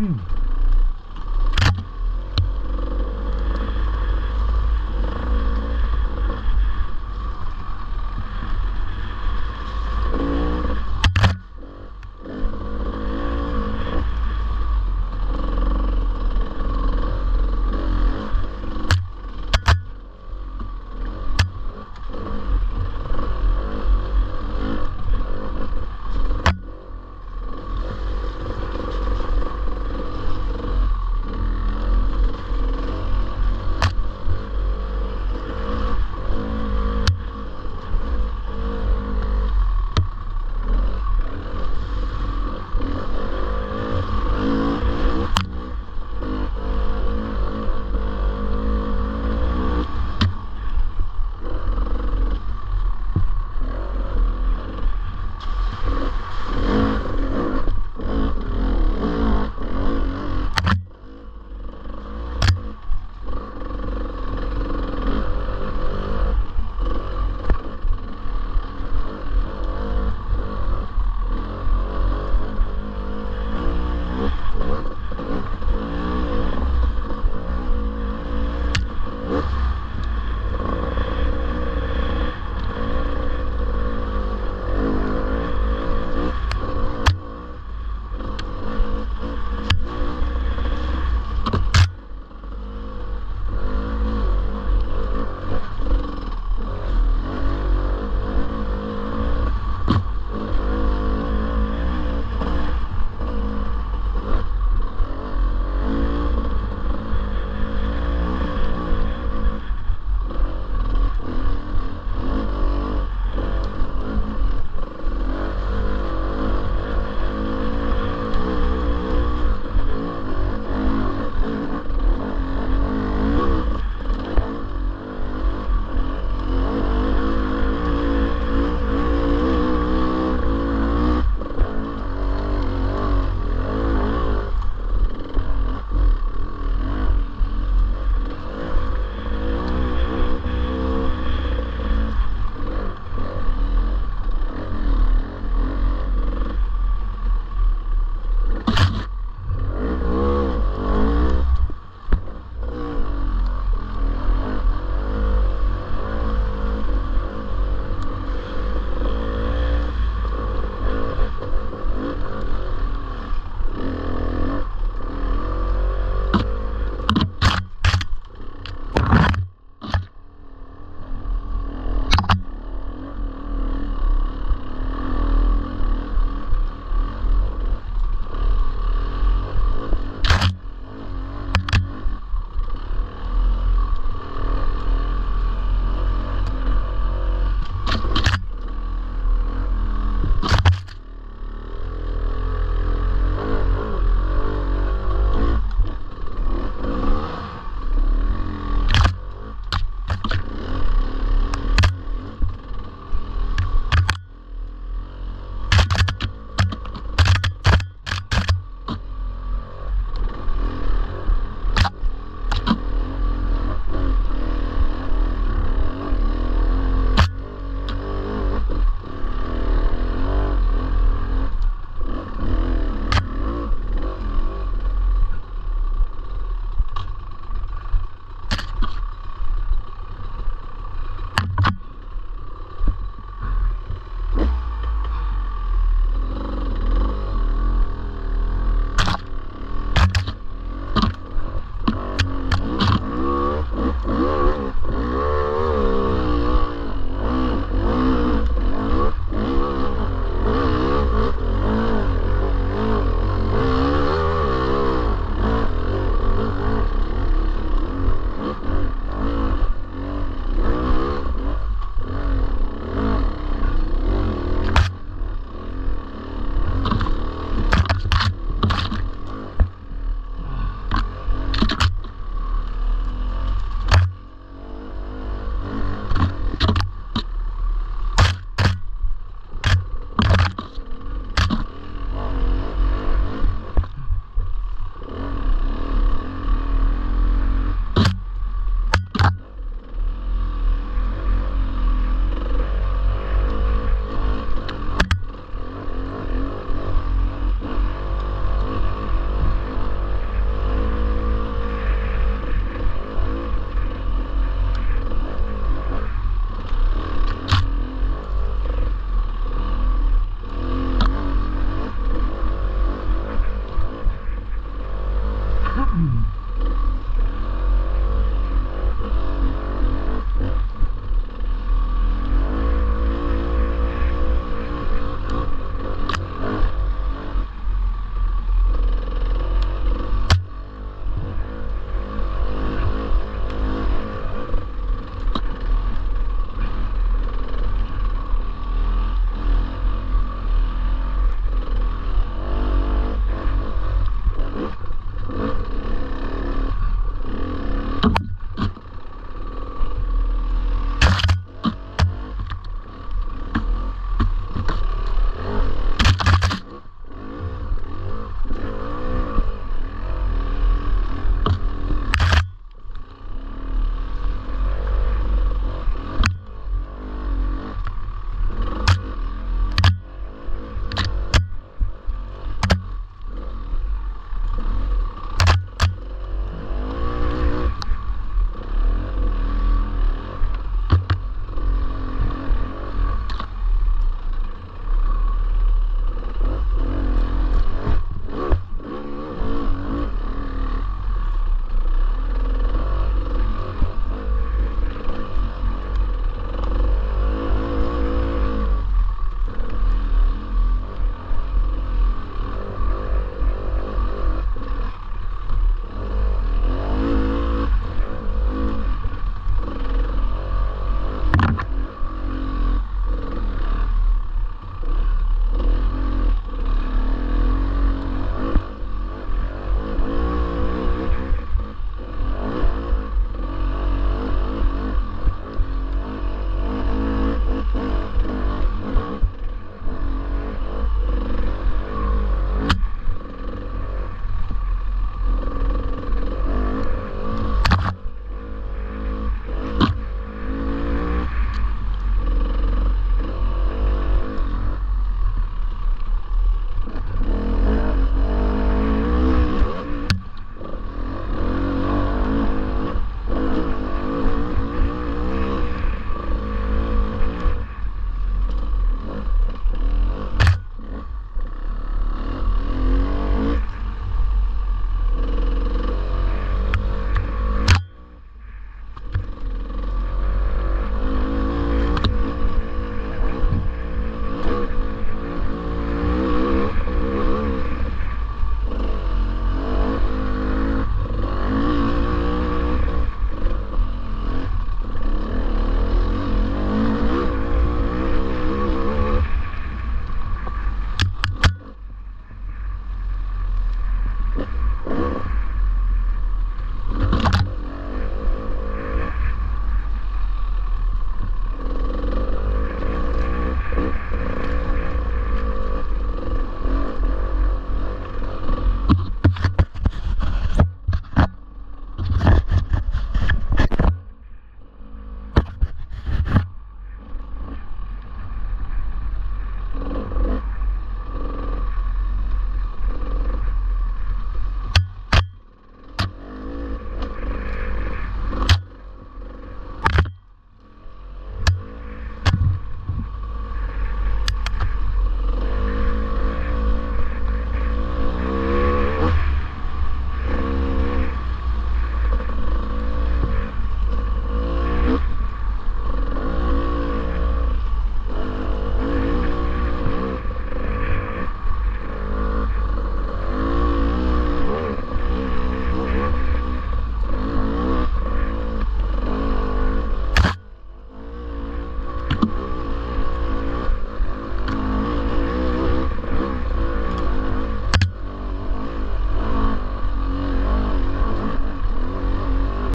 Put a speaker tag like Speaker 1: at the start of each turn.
Speaker 1: Mm.